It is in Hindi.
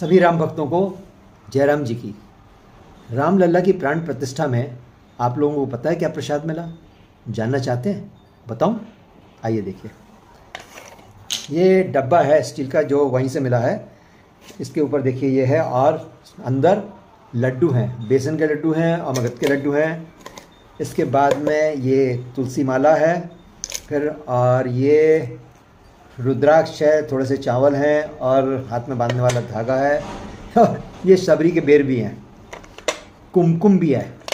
सभी राम भक्तों को जयराम जी की। राम लल्ला की प्राण प्रतिष्ठा में आप लोगों को पता है क्या प्रसाद मिला? जानना चाहते हैं? बताऊँ? आइए देखिए। ये डब्बा है स्टील का जो वहीं से मिला है। इसके ऊपर देखिए, ये है और अंदर लड्डू हैं, बेसन के लड्डू हैं और मगध के लड्डू हैं। इसके बाद में ये तुलसी माला है, फिर और ये रुद्राक्ष है, थोड़े से चावल हैं और हाथ में बांधने वाला धागा है। और ये सबरी के बेर भी हैं। कुमकुम भी है।